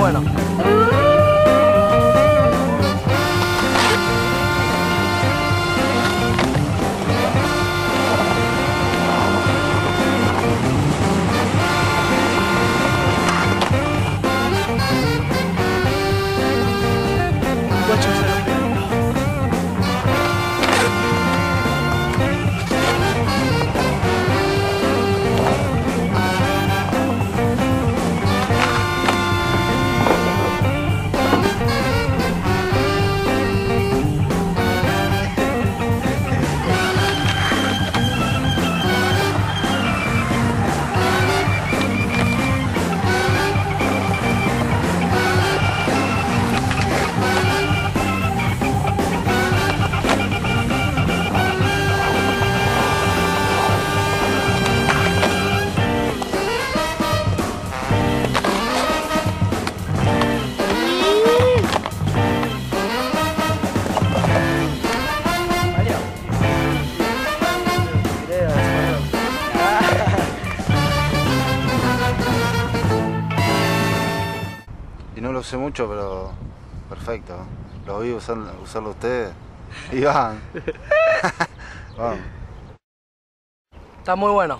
bueno. Se lo pego. Y no lo sé mucho, pero perfecto. Lo vi usar, usarlo ustedes. Y van. Vamos. Está muy bueno.